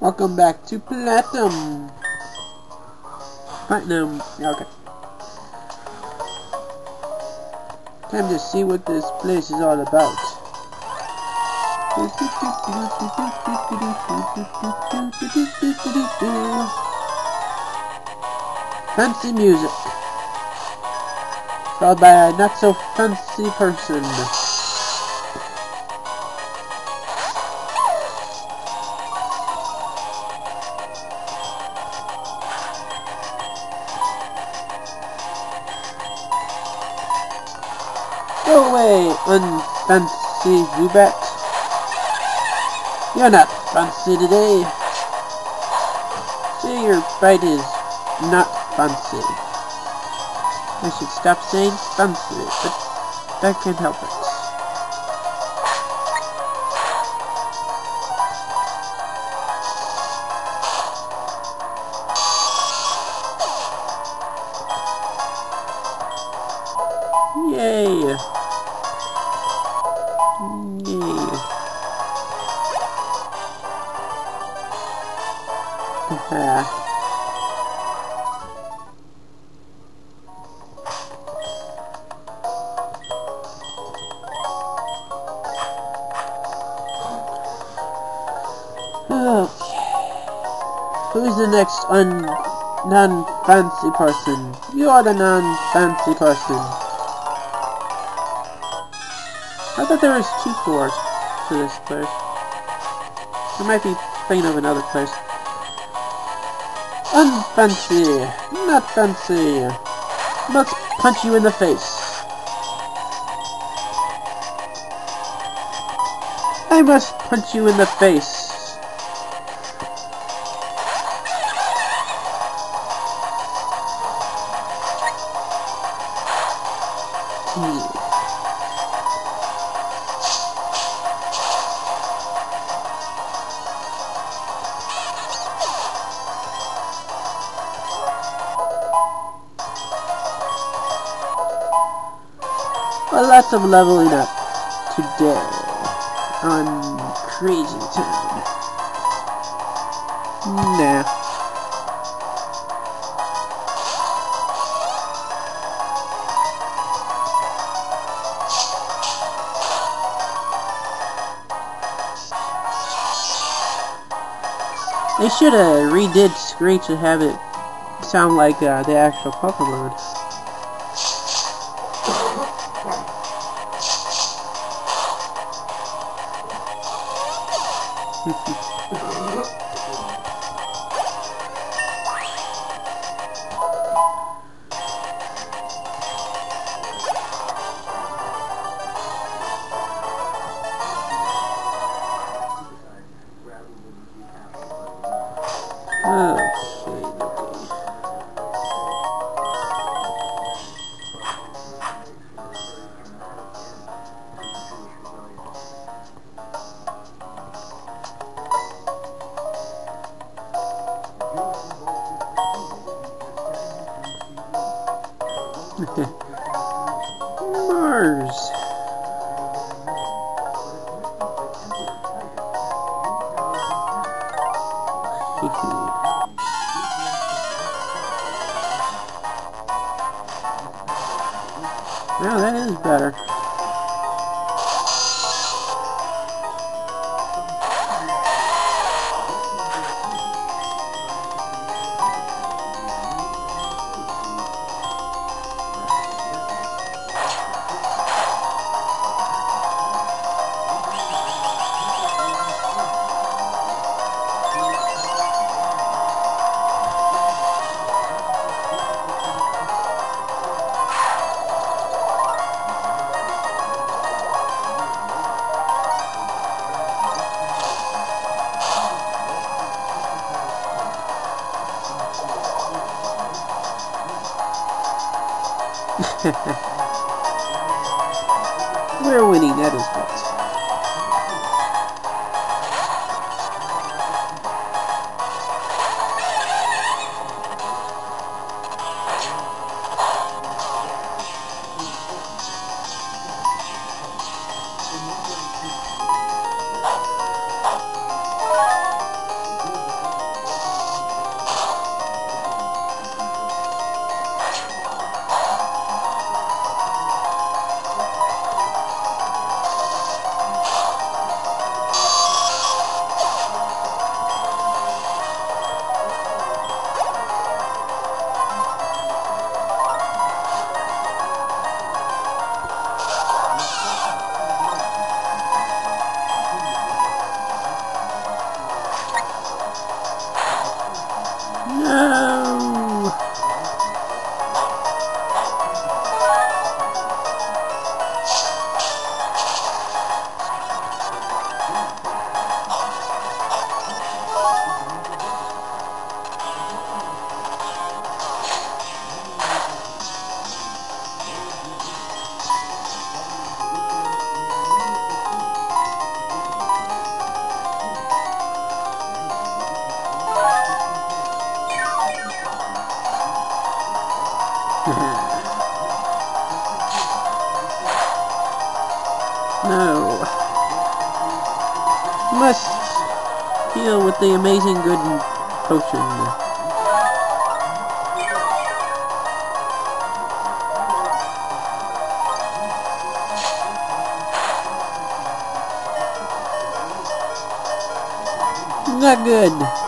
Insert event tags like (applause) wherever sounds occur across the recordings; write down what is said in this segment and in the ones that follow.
Welcome back to Platinum. Platinum. Okay. Time to see what this place is all about. Fancy music. Followed by a not so fancy person. Go away, unfancy Zubat. You're not fancy today. See, your bite is not fancy. I should stop saying fancy, but I can't help it. Uh, who's the next un non-fancy person? You are the non-fancy person. I thought there was two floors to this place. I might be thinking of another place. Unfancy! Not fancy! Let's punch you in the face. I must punch you in the face. Lots of leveling up today on Crazy Town. Nah. They should have redid Screech and have it sound like uh, the actual Pokemon. Okay. (laughs) Mars. (laughs) Now that is better. We're winning, that is what. (gasps) Ugh. Must heal with the amazing good potion. Not good.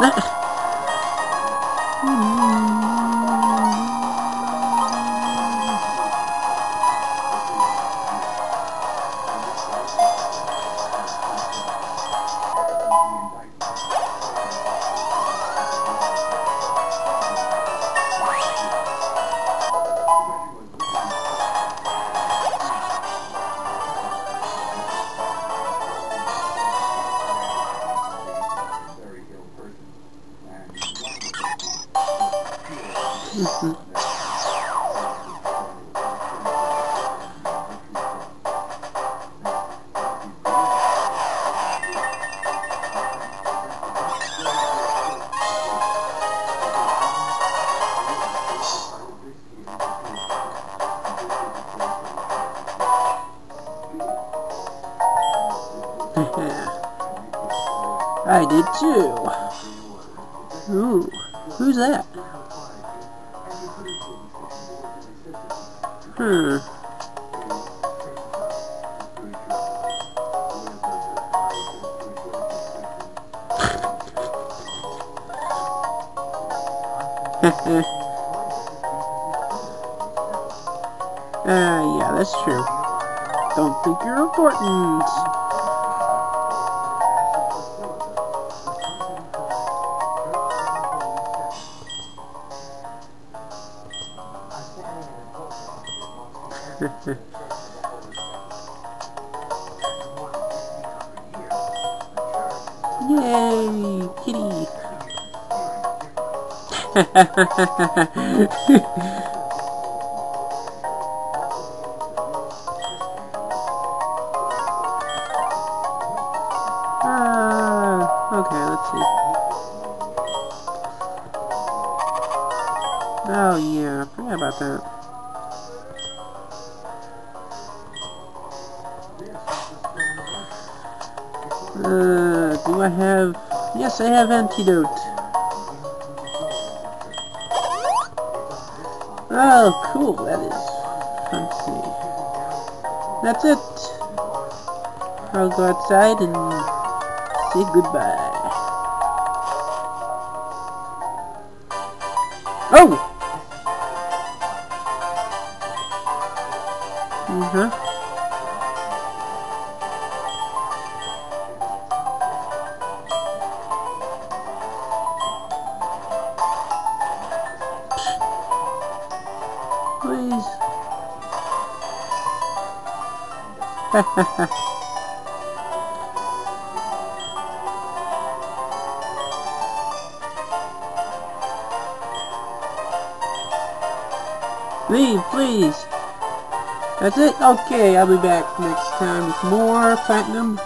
No. I did too. Ooh, who's that? Hmm. Uh, (laughs) yeah, that's true. Don't think you're important. Yay, kitty. uh, (laughs) okay, let's see. Oh yeah, I forgot about that. Uh, do I have... Yes, I have antidote. Oh, cool, that is... See. That's it. I'll go outside and say goodbye. Oh! Mm-hmm. (laughs) Leave, please. That's it? Okay, I'll be back next time with more Platinum.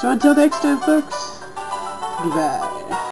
So until next time, folks, goodbye.